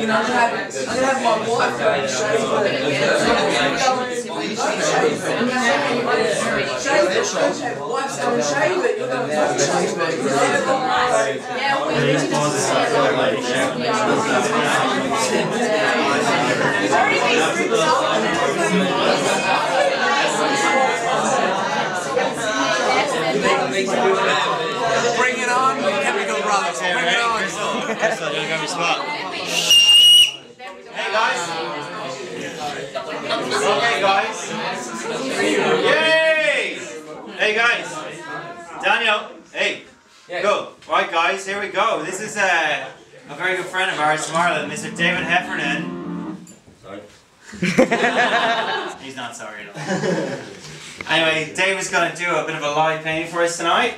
I'm gonna have my wife go and shave it. Shave it, shave it. Wife's going to shave it. You're going to not shave it. Yeah, we need to just It's already been Bring it on, Chemical Brothers. Bring it on. Hey Okay guys. Yay! Hey guys. Daniel. Hey. Go. Right guys, here we go. This is a, a very good friend of ours from Ireland, Mr. David Heffernan. Sorry. He's not sorry at all. Anyway, David's going to do a bit of a live painting for us tonight.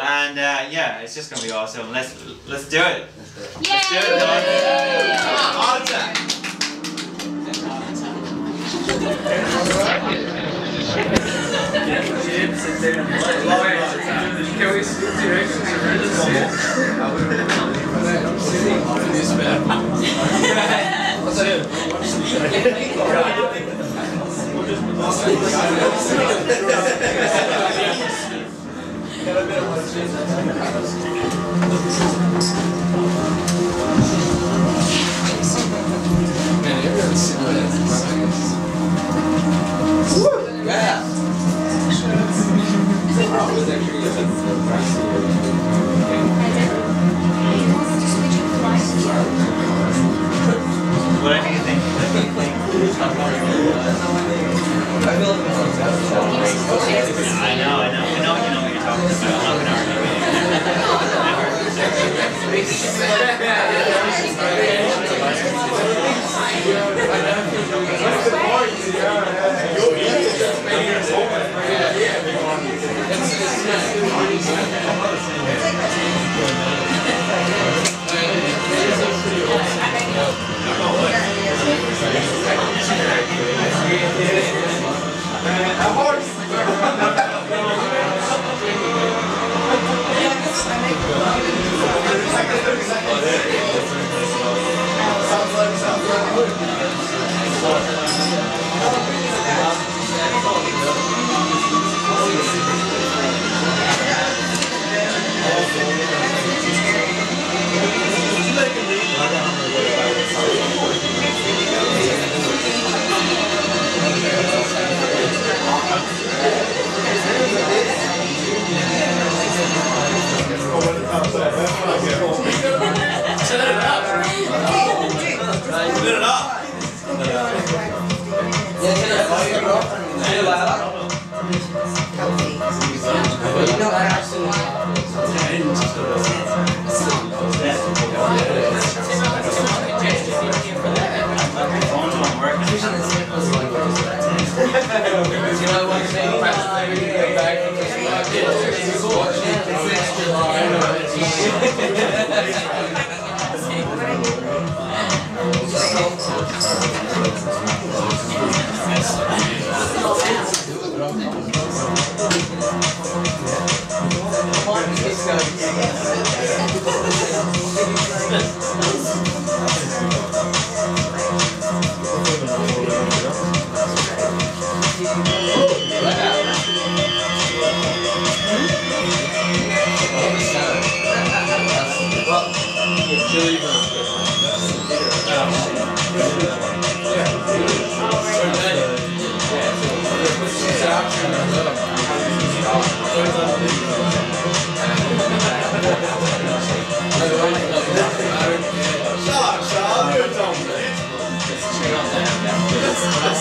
And uh, yeah, it's just going to be awesome. Let's let's do it. Let's do it, guys. All attack. Can we A horse! Sounds like something.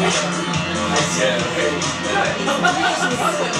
Yeah. I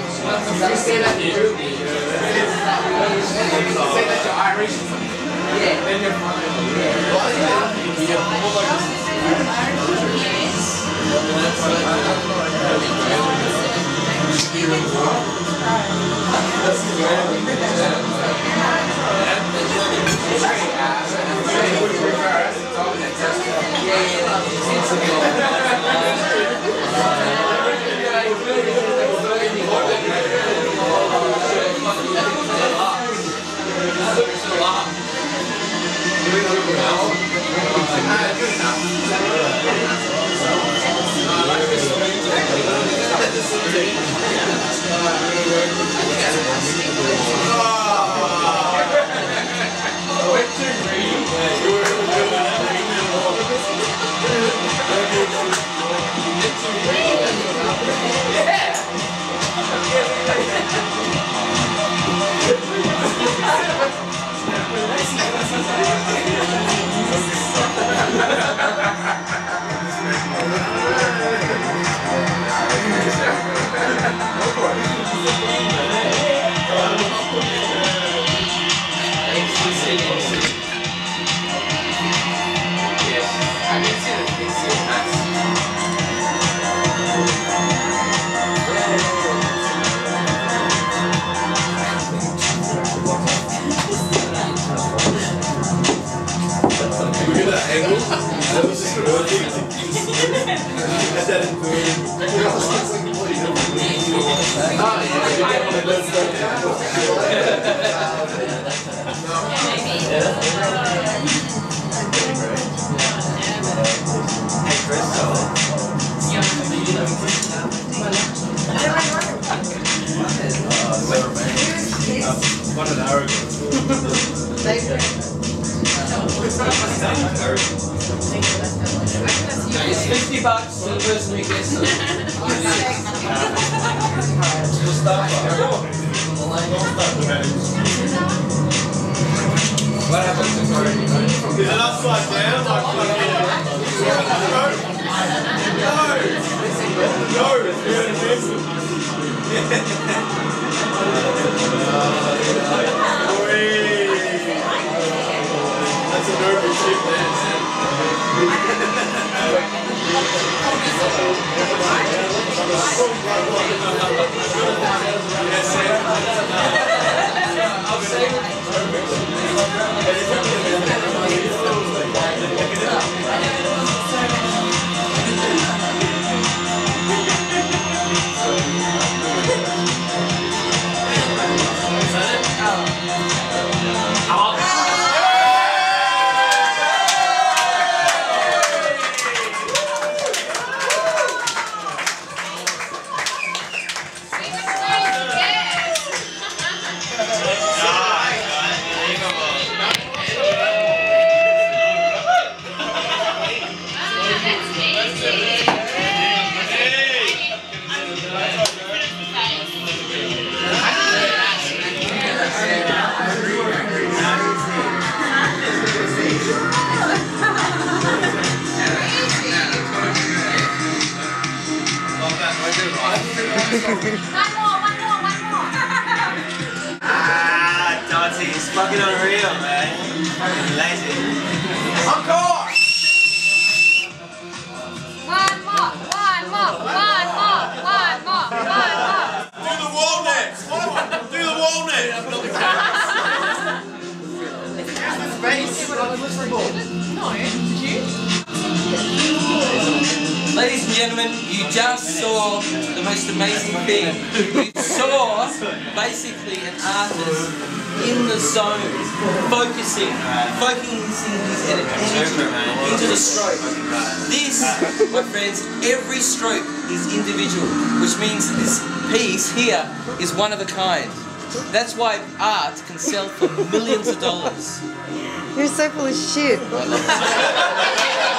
You say that to you. Say that to Irish. Yeah. Then you're It's 50 bucks person who gets it. What happens to Corey? Is it upside down like fucking? No! No! It's very Do the wall next. Ladies and gentlemen, you just saw the most amazing thing. You saw basically an artist in the zone, focusing, focusing his energy into the stroke. This, my friends, every stroke is individual, which means this piece here is one of a kind. That's why art can sell for millions of dollars. You're so full of shit.